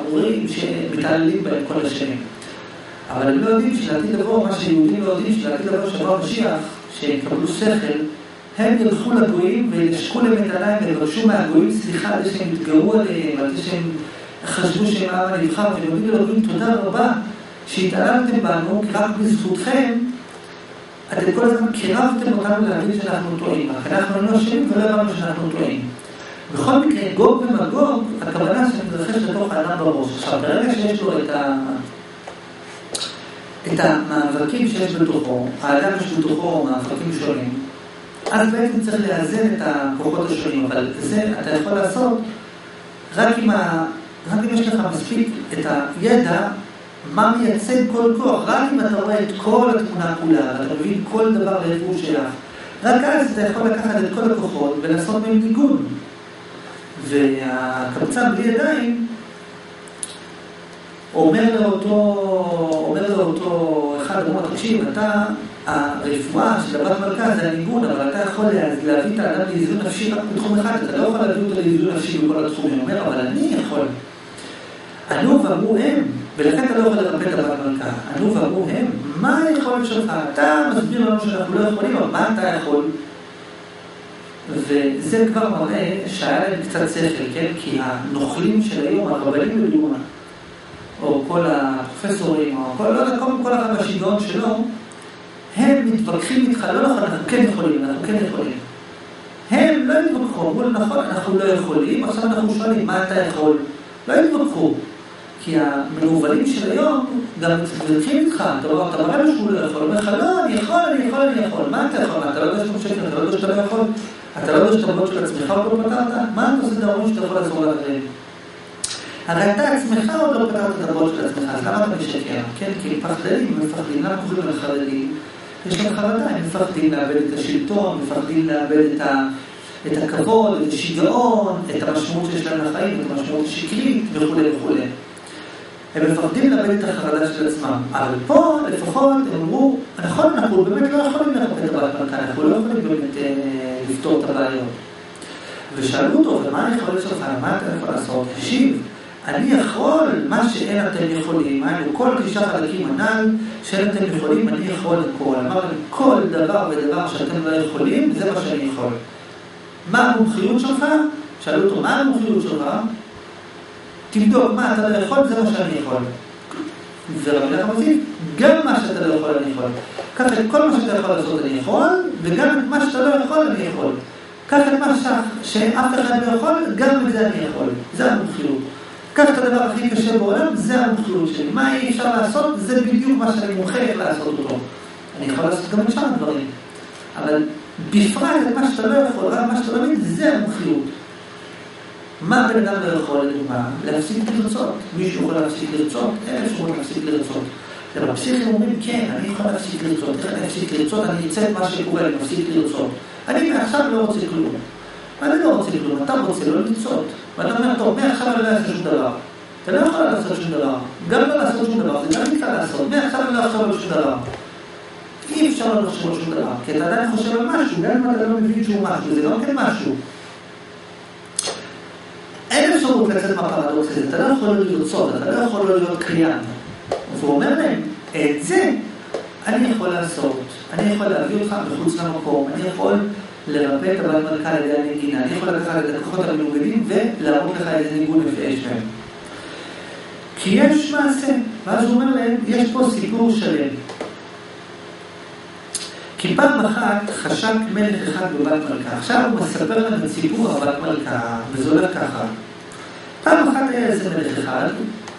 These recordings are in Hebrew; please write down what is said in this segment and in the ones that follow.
אמורים שמתעללים בהם כל השנים. אבל הם לא יודעים שלעתיד לבוא, מה שיהודים לא יודעים שלעתיד לבוא שבוע המשיח, שהם יקבלו שכל, הם ילכו לגויים וינשקו להם את העיניים ויבקשו מהגויים סליחה על זה שהם התגרו עליהם, על זה שהם חשבו שהם העם הנבחר, והם יודעים לגויים תודה רבה שהתעלמתם בנו, כי רק בזכותכם אתם כל הזמן קירבתם אותנו להבין שאנחנו טועים. אנחנו היינו אשמים ולא הבנו שאנחנו טועים. בכל מקרה, גוג ומגוג, הכוונה שמתרחש לתוך האדם בראש. עכשיו, ברגע שיש לו את ה... את המאבקים שיש בתוכו, האדם יש בתוכו מאבקים שונים, אז בעצם צריך לאזן את הכוחות השונים, אבל זה אתה יכול לעשות רק אם, ה... רק אם יש לך מספיק את הידע מה מייצג כל כוח, רק אם אתה רואה את כל התמונה כולה, ואתה מבין כל דבר לאיפה שייך, רק אז אתה יכול לקחת את כל הכוחות ולעשות מהם ניגון. והקבצן בלי ידיים אומר לאותו, אומר לאותו אחד, אומר, תקשיב, אתה, הרפואה של הבת מלכה זה הניגון, אבל אתה יכול להביא את האדם לאיזון נפשי רק בתחום אחד, אתה לא יכול להביא אותו לאיזון נפשי בכל התחומים. הוא אומר, אבל אני יכול. ענו ואמרו הם, ולכן אתה לא יכול לרפא את הבת מלכה. ענו ואמרו הם, מה היכולת שלך? אתה מסביר לנו שאנחנו לא יכולים, אבל מה אתה יכול? וזה כבר מראה שהיה להם קצת שכל, כן? כי הנוכלים של היום, הרבנים לדוגמה, או כל הפרופסורים, או כל, לא יודע, כל, כל אחד בשיגעון שלו, הם מתווכחים איתך, לא נכון, אנחנו כן יכולים, אנחנו כן יכולים. הם לא התווכחו, אמרו נכון, אנחנו לא יכולים, עכשיו אנחנו שואלים, מה אתה יכול? לא התווכחו. כי המנוולים של היום גם מתווכחים איתך, אתה מראה לו שהוא לא יכול, אומר לך, לא, אני יכול, אני יכול, אני יכול, מה אתה יכול? אתה לא יודע שאתה משקר, אתה לא יודע שאתה לא יכול? אתה לא יודע שאתה בעיות של עצמך לא פתרת? מה אתה עושה את ההורים שאתה יכול לעזור לאחרים? הרי אתה עצמך עוד לא פתרת את הבעיות של עצמך, אז למה אתה משקר? כן, כי פחדנים, מפחדים, למה קוראים להם חרדים? יש להם חרדה, הם מפחדים לאבד את השלטון, מפחדים לאבד את, ה, את הכבוד, את השיגעון, את המשמעות שיש להם לחיים, את המשמעות השקרית וכולי וכולי. הם מפחדים לאבד את החרדה של עצמם. אבל פה לפחות הם אמרו, נכון, אנחנו באמת לא יכולים לרפא את הבעיות מלכה, אנחנו לא יכולים באמת אה, לפתור את הבעיות. ושאלו אותו, ומה היכולת שלך, מה אתה יכול לעשות? תקשיב, אני יכול מה שאין אתם יכולים, היינו כל תשעה חלקים הנ"ל שאין אתם יכולים, אני יכול לכל. אמר להם, כל דבר ודבר שאתם לא יכולים, זה מה שאני יכול. מה המומחיות שלך? שאלו אותו, מה המומחיות שלך? תבדוק מה אתה לא יכול, זה מה שאני יכול. ורבי נחמן מוסיף, גם מה שאתה לא יכול אני יכול. קח את כל מה שאתה יכול לעשות אני יכול, וגם את מה שאתה לא יכול אני יכול. קח את מה שאף אחד לא יכול, גם את זה אני יכול. זה המומחיות. קח את הדבר הכי קשה בעולם, זה המומחיות שלי. מה אי אפשר לעשות, זה בדיוק מה שאני איך לעשות אותו. אני יכול לעשות גם את שאר הדברים. אבל בפרט את מה שאתה לא יכול, רק מה שאתה לא מבין, זה המומחיות. מה בן אדם לא יכול, לדוגמה, להפסיק לרצות? מישהו יכול להפסיק לרצות? אין אפשרות להפסיק לרצות. אבל הפסיכים אומרים, כן, אני יכול להפסיק לרצות. איך אני אפסיק לרצות? אני אצא את מה שקורה, אני מפסיק לרצות. אני מעכשיו לא רוצה כלום. אני לא רוצה כלום, אתה רוצה לא לרצות. ואתה אומר, טוב, מעכשיו אני לא אעשה שום דבר. אתה לא יכול לעשות שום דבר. גם לא לעשות שום דבר, זה גם ניתן לעשות. מעכשיו אני לא אחשוב על שום דבר. אי אפשר לא לחשוב על שום דבר, כי אתה עדיין חושב על משהו, גם אם אתה לא מבין שהוא משהו, זה לא כן משהו. אין אפשרות לצאת מהפרדוקס הזה, אתה לא יכול לרצות, אתה לא יכול להיות קריין. והוא אומר להם, את זה אני יכול לעשות, אני יכול להביא אותך מחוץ למקום, אני יכול לרפא את הבן מלכה על ידי הנגינה, אני יכול לקחת את הכוחות המנוגדים ולהראות לך איזה ניגון יפה יש להם. כי יש מעשה, ואז הוא אומר להם, יש פה סיפור שלם. כי פעם אחת חשק מלך אחד בבת מלכה. עכשיו הוא מספר לנו את סיפור הבת מלכה, וזה הולך ככה. פעם אחת היה איזה מלך אחד,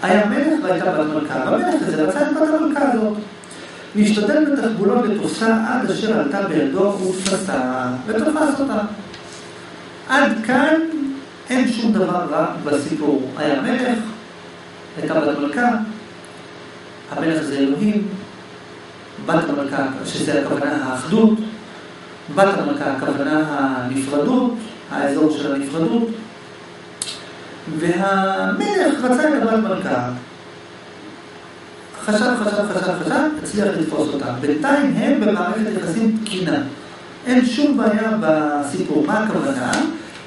היה מלך והייתה בת מלכה. והמלך הזה רצה את בת המלכה הזאת. והשתדל בתחבולו לתופסה עד אשר עלתה בידו ותפסה, ותפס אותה. עד כאן אין שום דבר רע בסיפור. היה מלך, הייתה בת מלכה, המלך זה אלוהים, בת המלכה, שזה הכוונה האחדות, בת המלכה הכוונה הנפרדות, האזור של הנפרדות, והמלך רצה את הבת מלכה, חשב, חשב, חשב, חשב, הצליח לתפוס אותה. בינתיים הם במערכת יחסים תקינה. אין שום בעיה בסיפור. מה הכוונה?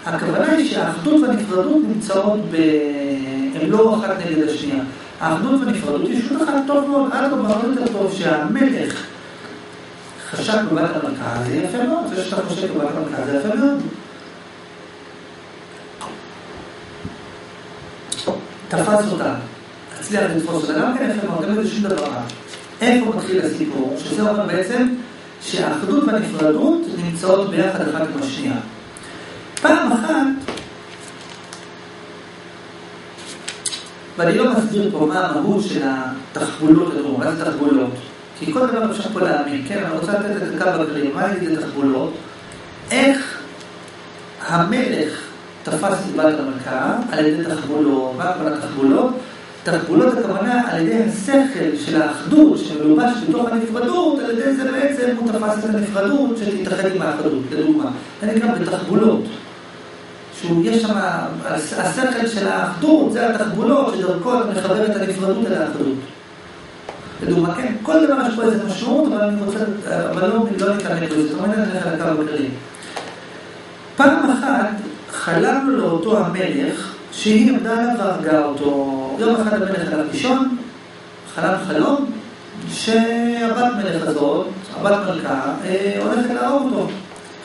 הכוונה היא שהאחדות והנפרדות נמצאות ב... הם לא אחת נגד השנייה. האחדות והנפרדות עוד אחד טוב מאוד, עד הרבה יותר טוב שהמלך חשק בבת המלכה, זה יפה מאוד, זה שאתה חושב בבת המלכה, זה יפה מאוד. תפס אותה, הצליח לתפוס אותה, גם כן מאוד, גם לזה שום דבר רע. איפה מתחיל הסיפור? שזה אומר בעצם שהאחדות והנפרדות נמצאות ביחד אחת עם השנייה. פעם אחת, ואני לא מסביר פה מה המהות של התחבולות, מה זה תחבולות? כי כל דבר אפשר פה להאמין, כן? אני רוצה לתת את הקו הגרים, מה נגיד תחבולות? איך המלך תפס את בת המלכה על ידי תחבולות, מה כל התחבולות? תחבולות הכוונה על ידי השכל של האחדות שמלובש בתוך הנפרדות, על ידי זה בעצם הוא תפס את הנפרדות שתתאחד עם האחדות, לדוגמה. זה נקרא בתחבולות. שיש שם, השכל של האחדות, זה התחבולות שדרכו את הנפרדות אל האחדות. לדוגמה, כן, כל דבר יש פה איזה משמעות, אבל אני רוצה, אבל לא, לא נתעמק בזה, זאת אומרת, הולך על הקו הכללי. פעם אחת חלמנו לאותו המלך שהיא עמדה עליו והרגה אותו. יום אחד המלך עליו לישון, חלם חלום, שהבת מלך הזאת, הבת מלכה, אה, הולכת להרוג אותו.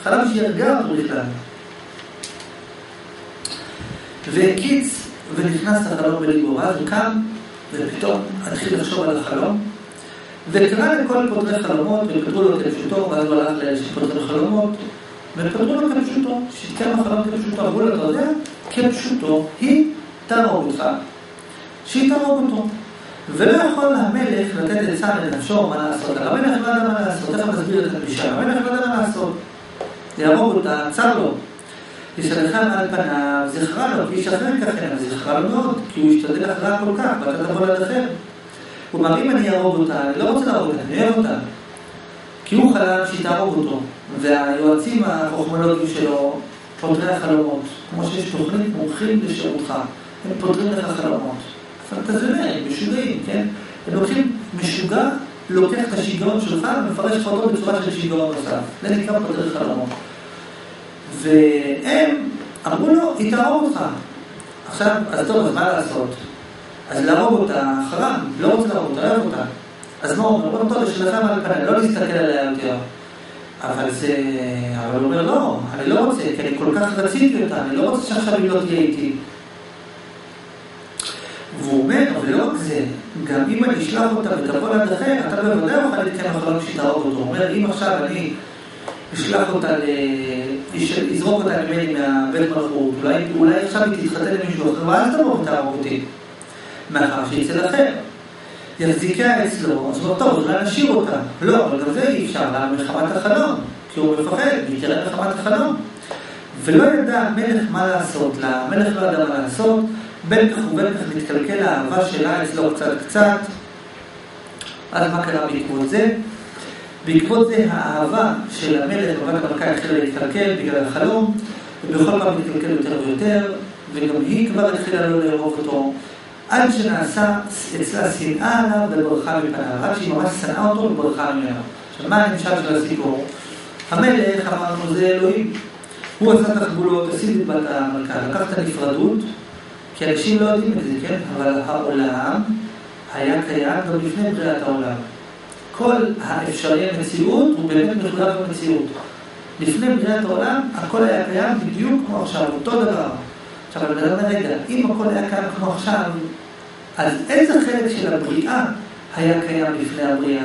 חלם שהיא הרגה אותו בכלל. והקיץ ונכנס לחלום בליבו, ואז הוא קם ופתאום התחיל לחשוב על החלום וקרא לכל פותרי חלומות וכתבו לו כפשוטו, ואז הוא הלך לאלה שפותרי חלומות וכתבו לו כפשוטו, שיתקם החלום כפשוטו, אמרו לו, אתה יודע, כפשוטו היא תהרוג אותך, שהיא תהרוג אותו. ולא יכול המלך לתת עצה לנפשו מה לעשות. המלך לא יודע מה לעשות, איך נסביר את הפגישה? המלך לא יודע מה לעשות. יהרוג אותה, צר לו. ישלחה מעל פניו, זכרה לו, כי ישחרר ככה, זכרה לו מאוד, כי הוא השתדל אחריה כל כך, ואתה תבוא ליד אחר. הוא אמר, אם אני אהרוג אותה, אני לא רוצה להרוג אותה, אני אוהב אותה. כי הוא חלם שהיא תהרוג אותו, והיועצים החוכמולוגיים שלו, פותרי החלומות, כמו שיש תוכנית מומחים לשירותך, הם פותרים לך חלומות. פנטזיונרים, משוגעים, כן? הם לוקחים משוגע, לוקח את השיגעון שלך ומפרש אותו בצורה של שיגעון נוסף. זה נקרא פותרי חלומות. והם אמרו לו, היא תהרוג אותך. עכשיו, אז טוב, אז מה לעשות? אז להרוג אותה חרם, לא רוצה להרוג אותה, לא אוהב אותה. אז מה אומר? הוא אומר, טוב, לך על פניה, לא להסתכל עליה יותר. אבל זה... אבל הוא אומר, לא, אני לא רוצה, כי אני כל כך רציתי אותה, אני לא רוצה שעכשיו היא לא תהיה איתי. והוא אומר, ולא רק זה, גם אם אני אשלח אותה ותבוא ליד אחר, אתה בוודאי לא יכול להתקיים החלום שתהרוג אותו. הוא אומר, אם עכשיו אני אשלח אותה, ל... יזרוק אותה ממני מהבית מלכות, אולי, עכשיו היא תתחתן עם מישהו אחר, ואז תבוא ותהרוג אותי. מאחר שאצל אחר. יחזיקה אצלו, אז הוא טוב, אולי נשאיר אותה. לא, אבל גם זה אי אפשר, לה מלחמת החלום, כי הוא מפחד, תראה מלחמת החלום. ולא ידע המלך מה לעשות לה, המלך לא ידע מה לעשות, בין כך ובין כך מתקלקל האהבה שלה אצלו קצת קצת. אז מה קרה בעקבות זה? בעקבות זה האהבה של המלך בבת המלכה התחילה להתקלקל בגלל החלום, ובכל פעם מתקלקל יותר ויותר, וגם היא כבר התחילה לא לאהוב אותו. עד שנעשה אצלה שנאה עליו וברכה מפניו, עד שהיא ממש שנאה אותו וברכה ממנו. עכשיו, מה הנמשל של הסיפור? המלך, אמרנו, זה אלוהים. הוא עשה תחבולות, הסיד את בת המלכה, לקח את הנפרדות, כי אנשים לא יודעים את זה, כן? אבל העולם היה קיים גם לפני בריאת העולם. כל האפשרי המציאות הוא באמת מחויב במציאות. לפני בריאת העולם, הכל היה קיים בדיוק כמו עכשיו, אותו דבר. עכשיו, אני אומר, רגע, אם הכל היה קיים כמו עכשיו, אז איזה חלק של הבריאה היה קיים לפני הבריאה?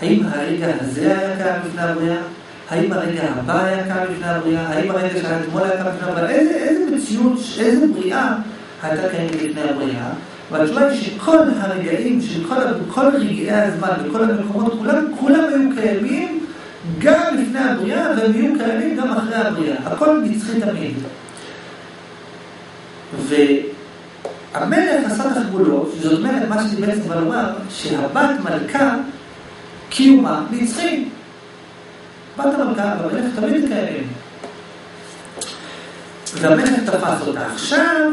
האם הרגע הזה היה קיים לפני הבריאה? האם הרגע הבא היה קיים לפני הבריאה? האם הרגע שהיה אתמול היה קיים לפני הבריאה? איזה, איזה מציאות, איזה בריאה הייתה קיימת לפני הבריאה? והתשובה היא שכל הרגעים, של כל, כל רגעי הזמן וכל המקומות, כולם, כולם היו קיימים גם לפני הבריאה, והם יהיו קיימים גם אחרי הבריאה. הכל נצחי תמיד. והמלך עשה תחבולות, זאת אומרת, מה שאני בעצם בא לומר, שהבת מלכה, קיומה נצחי. בת המלכה והמלך תמיד קיימים. והמלך תפס אותה. עכשיו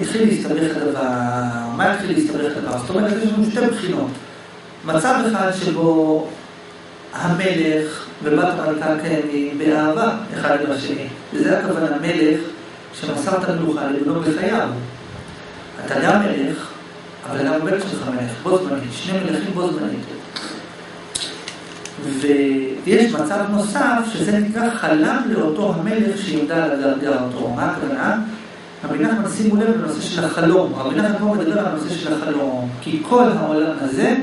התחיל להסתבך הדבר. מה התחיל להסתבך הדבר? זאת אומרת, יש לנו שתי בחינות. מצב אחד שבו המלך ובת המלכה קיימים באהבה אחד עם השני. וזה הכוונה, מלך שמסר את המלוכה לבנו בחייו. אתה גם מלך, אבל גם הבן שלך מלך, בו זמנית, שני מלכים בו זמנית. ויש מצב נוסף, שזה נקרא חלם לאותו המלך שיודע לדרגה אותו. מה הכוונה? רבי נחמן, שימו לב לנושא של החלום. רבי נחמן פה מדבר על הנושא של החלום. כי כל העולם הזה,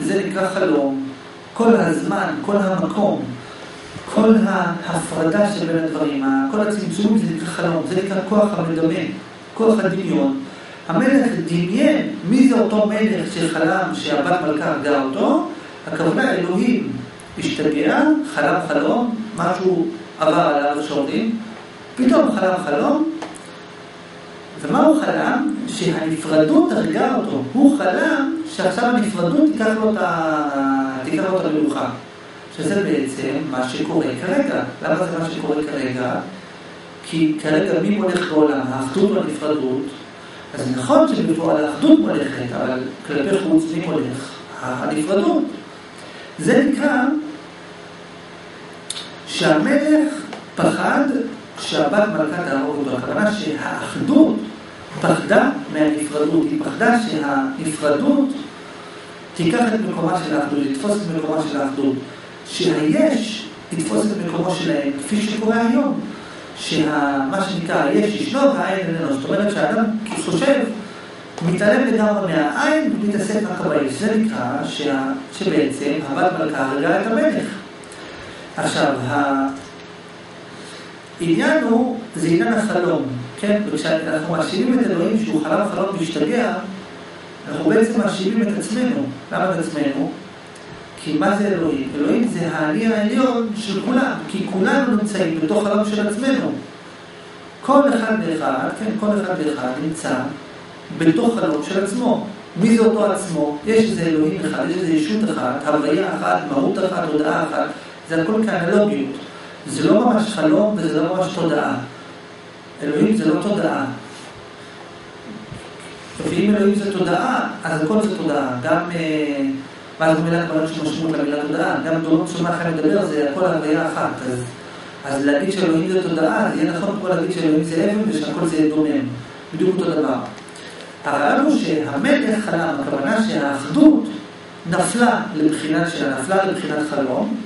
זה נקרא חלום. כל הזמן, כל המקום, כל ההפרדה שבין הדברים, כל הצמצומים זה נקרא חלום, זה נקרא כוח המדמה, כוח הדמיון. המלך דמיין מי זה אותו מלך שחלם שהבת מלכה הרגה אותו, הכוונה אלוהים השתגע, חלם חלום, משהו עבר עליו שאומרים, פתאום חלם חלום, ומה הוא חלם? שהנפרדות הרגה אותו. הוא חלם שעכשיו הנפרדות תיקח לו את המלוכה. שזה בעצם מה שקורה כרגע. למה זה מה שקורה כרגע? כי כרגע מי מולך בעולם? האחדות או הנפרדות? אז נכון שבפועל האחדות מולכת, אבל כלפי חוץ מי מולך? הנפרדות. זה נקרא שהמלך פחד שהבת מלכה תהרוג אותו. הכוונה שהאחדות פחדה מהנפרדות, היא פחדה שהנפרדות תיקח את מקומה של האחדות, תתפוס את מקומה של האחדות. שהיש יתפוס את מקומו שלהם, כפי שקורה היום. שמה שנקרא היש ישנו והעין איננו. זאת אומרת שהאדם חושב, מתעלם לגמרי מהעין ומתעסק רק ביש. זה נקרא שה, שבעצם הבת מלכה הרגה את המלך. עכשיו, העניין הוא, זה עניין החלום, כן? וכשאנחנו מאשימים את אלוהים שהוא חלם חלום והשתגע, אנחנו בעצם מאשימים את עצמנו. למה את עצמנו? כי מה זה אלוהים? אלוהים זה האני העליון של כולם, כי כולנו נמצאים בתוך חלום של עצמנו. כל אחד ואחד, כן, כל אחד ואחד נמצא בתוך חלום של עצמו. מי זה אותו עצמו? יש איזה אלוהים אחד, יש איזה ישות אחת, הוויה אחת, מהות אחת, תודעה אחת. זה הכל כאנלוגיות. זה לא ממש חלום וזה לא ממש תודעה. אלוהים זה לא תודעה. ואם אלוהים זה תודעה, אז הכל זה תודעה. גם, אה, מה זו מילה כבר יש משמעות למילה תודעה, גם דורון שומע חיים מדבר, זה הכל הוויה אחת. אז, להגיד שאלוהים זה תודעה, זה יהיה נכון כמו להגיד שאלוהים זה אבן ושהכל זה דומם. בדיוק אותו דבר. הרעיון הוא שהמלך חלם, הכוונה שהאחדות נפלה לבחינת נפלה לבחינת חלום,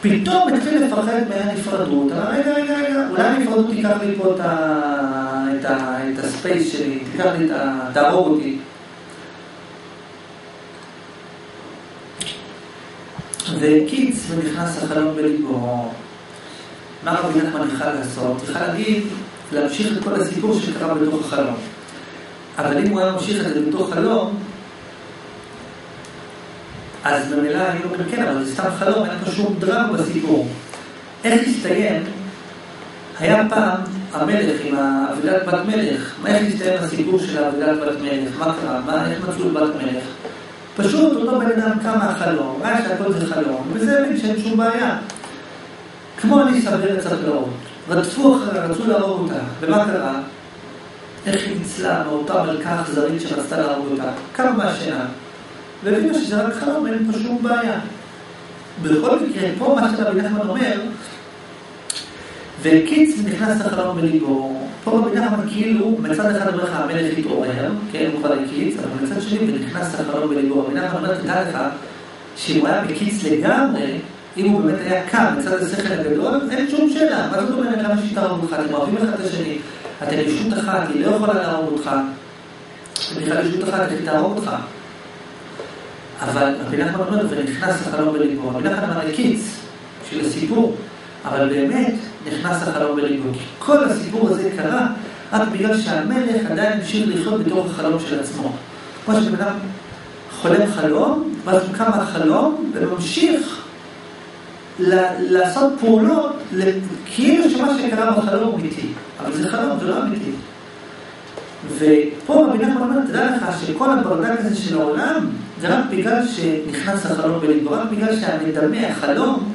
ופתאום התחיל לפחד מהנפרדות. רגע, רגע, רגע, אולי הנפרדות תיקח לי פה את, הספייס שלי, תיקח לי את ה... תהרוג אותי. והקיץ ונכנס החלום בליבו. מה רבי נחמן יכל לעשות? יכל להגיד, להמשיך את כל הסיפור שקרה בתוך החלום. אבל אם הוא היה ממשיך את זה בתוך חלום, אז במילא היינו אומרים, כן, אבל זה סתם חלום, אין פה שום דרמה בסיפור. איך הסתיים? היה פעם המלך עם האבילת בת מלך. מה איך הסתיים הסיפור של האבילת בת מלך? מה קרה? מה, איך מצאו בת מלך? פשוט אותו בן אדם קם מהחלום, ראה שהכל זה חלום, וזה הבין שאין שום בעיה. כמו אני סבר את סבלאות. רדפו אחריה, רצו להרוג אותה. ומה קרה? איך היא ניצלה מאותה מלכה אכזרית שרצתה להרוג אותה? קמה מהשינה. והבינה שזה רק חלום, אין פה שום בעיה. בכל מקרה, פה מה שרבי נחמן אומר, וקיץ נכנס לחלום בליבו, פה רבי נחמן כאילו, מצד אחד אומר לך המלך התעורר, כן, הוא כבר הקיץ, אבל מצד שני, ונכנס לחלום בליבו, רבי נחמן אומר, תדע לך, שאם הוא היה בקיץ לגמרי, אם הוא באמת היה קם מצד השכל הגדול, אין שום שאלה. מה זאת אומרת, למה שתהרוג אותך? אתם אוהבים אחד את השני, אתם ישות אחת, היא לא יכולה להרוג אותך. בכלל ישות אחת, היא תהרוג אותך? אבל רבי נחמן אומר, ונכנס לחלום בליבו. רבי נחמן הקיץ של הסיפור, אבל באמת נכנס לחלום בליבו. כי כל הסיפור הזה קרה רק בגלל שהמלך עדיין המשיך לחיות בתוך החלום של עצמו. כמו שבן אדם חולם חלום, ואז הוא קם מהחלום וממשיך לעשות פעולות כאילו שמה שקרה בחלום הוא אמיתי. אבל זה חלום, זה לא אמיתי. ופה רבי נחמן אומר, תדע לך שכל הברדק הזה של העולם, זה רק בגלל שנכנס החלום בליבו, רק בגלל שהמדמה, החלום,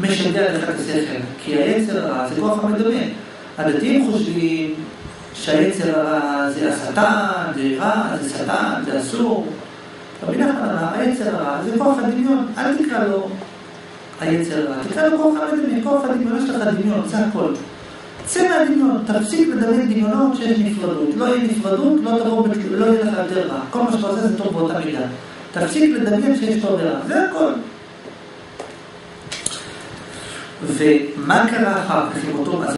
משגע לך את השכל. כי היצר הרע זה כוח המדמה. הדתיים חושבים שהיצר הרע זה השטן, זה רע, זה שטן, זה אסור. רבי נחמן אמר, היצר הרע זה כוח הדמיון, אל תקרא לו היצר הרע, תקרא לו כוח המדמה, כוח הדמיון, יש לך דמיון, זה הכל. צא מהדמיון, תפסיק לדמיין דמיונות שיש נפרדות. לא יהיה נפרדות, לא תבוא, לא יהיה לך יותר רע. כל מה שאתה עושה זה טוב באותה מידה. תפסיק לדמיין שיש טוב ורע. זה הכל. ומה קרה אחר כך עם אותו...